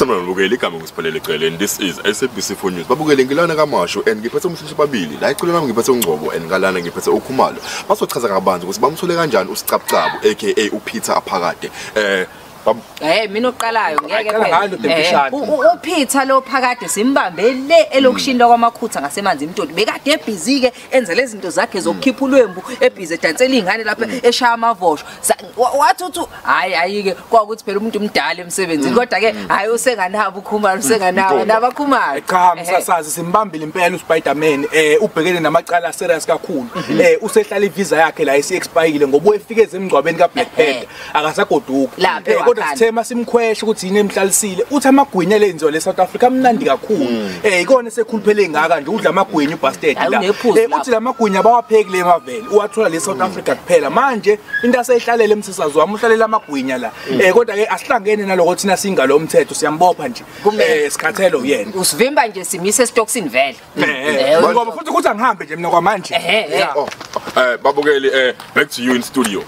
Sanibona nibukele igama ngisiphelele eceleni. This is SABC 4 News. Babukele ngilana kaMasho and ngiphethe umshushu babili. La icule nami ngiphethe uNgcobo and ngalana ngiphethe uKhumalo. Basochaza kabanzi ukuthi bamthole kanjani uSicapcabo aka uPeter Aphakade. Eh bab- Eh mina oqalayo ngeke Aqala ngalo phela. Dempishane. Eh, u- u- uPeter lo phakade simbambe le elokishini kwamakhutha ngasemanzi imtoti. Bekade ebhizi ke enza lezi zinto zakhe zokukhipha ulwembu ebhizi edansela izingane lapha eshaya amavosho. Sa- wa- Wathi uthi hayi hayi ke kwakuthi phela umuntu umdala emsebenzini. Kodwa ke hayi usenganabo ukhumalo usenganawo nabakhumalo. cha Ehhe. msasazi simbambile impela uSpiderman. Eh ubhekene namacala serious kakhulu. Eh usehlala ivisa yakhe la isi expire ngoba uyefike ezemgcwabeni kaBlack Panther. Akasagoduki. Lapha Eh, kodwa sithema simkhweshe ukuthi yini emhlalisile. Uthi amagwinya lenziwa le South Africa amnandi kakhulu. Eh ikona esekhuluphele ngaka nje udla amagwinya ubastard la. Eh, uthi lamagwinya bawapheki le mavele uwathola le South Africa kuphela. Manje into aseyihlalele emsisazi wami uhlalela amagwinya la. Eh kodwa ke asihlangene naloko thina singalo umthetho siyambopha nje. Eh sikhathelo uyena. Usivimba nje simise stocksini vele. Eh, Eh, ngoba futhi ukuthi angihambe nje mina kwamanje. Eh. Oh, eh babukele eh back to you in studio.